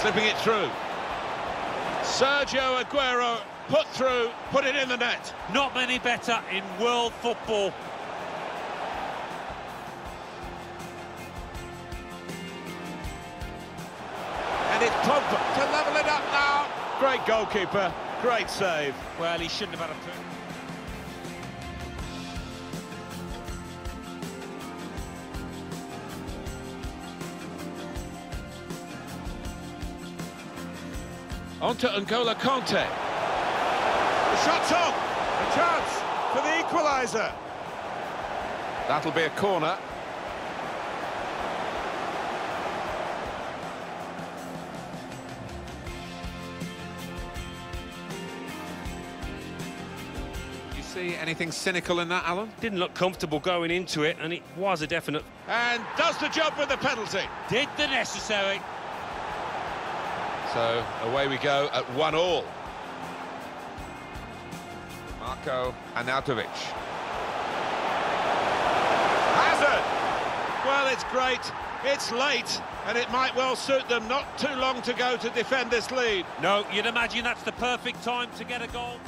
Slipping it through. Sergio Aguero put through, put it in the net. Not many better in world football. And it's Pogba to level it up now. Great goalkeeper, great save. Well, he shouldn't have had a On to N'Golo Kante. The shot's on. A chance for the equaliser. That'll be a corner. You see anything cynical in that, Alan? Didn't look comfortable going into it, and it was a definite. And does the job with the penalty. Did the necessary. So away we go at one all. Marko Arnautovic. Hazard! Well, it's great, it's late, and it might well suit them not too long to go to defend this lead. No, you'd imagine that's the perfect time to get a goal.